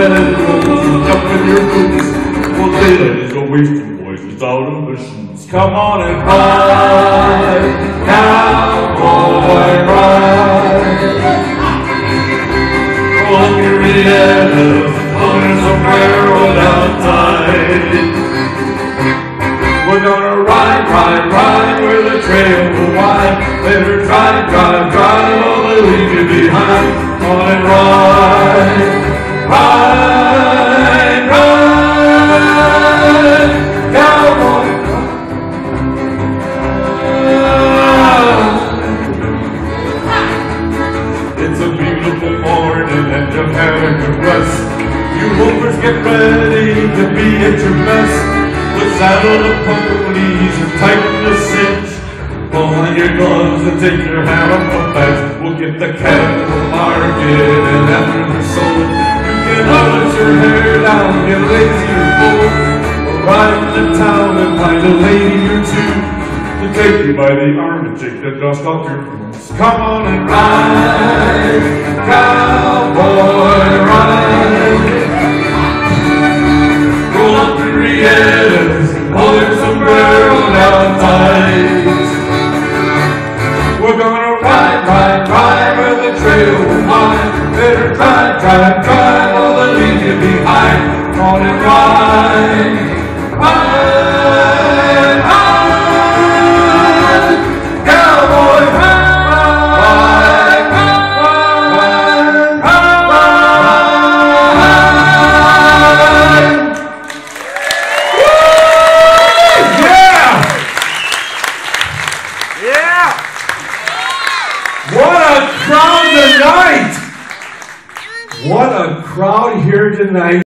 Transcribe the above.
a a. Come on and ride, cowboy, ride. Up your on your sombrero down tight. We're gonna ride, ride, ride where the trail will wind. Better drive, drive, drive, or they'll leave you behind. On and ride, ride, You movers get ready to be at your best. Let's saddle the ponies and tighten the cinch. Pull on your gloves and take your hat off the back. We'll get the cattle market and after they're sold, you can let your hair down, get lazy or bold. We'll ride to town and find a lady or two to take you by the arm and take the dust off your boots. Come on and ride, Better drive, drive, drive, or they'll leave you behind. Ride. Yeah! Yeah! What a crowd tonight! What a crowd here tonight.